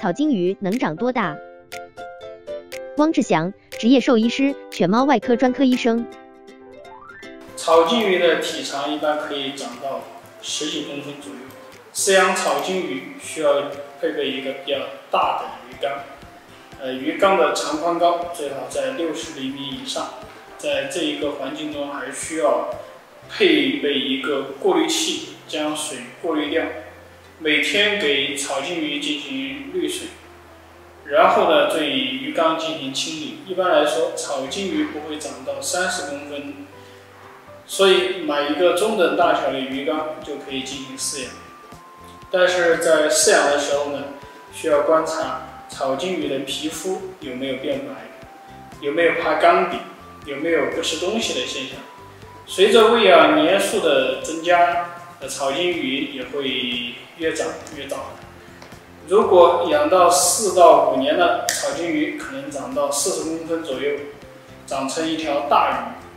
草金鱼能长多大？汪志祥，职业兽医师，犬猫外科专科医生。草金鱼的体长一般可以长到十几公分左右。饲养草金鱼需要配备一个比较大的鱼缸，呃，鱼缸的长宽高最好在六十厘米以上。在这一个环境中，还需要配备一个过滤器，将水过滤掉。每天给草金鱼进行滤水，然后呢，对鱼缸进行清理。一般来说，草金鱼不会长到三十公分，所以买一个中等大小的鱼缸就可以进行饲养。但是在饲养的时候呢，需要观察草金鱼的皮肤有没有变白，有没有怕缸底，有没有不吃东西的现象。随着喂养年数的增加。那，草金鱼也会越长越大。如果养到四到五年的草金鱼，可能长到四十公分左右，长成一条大鱼。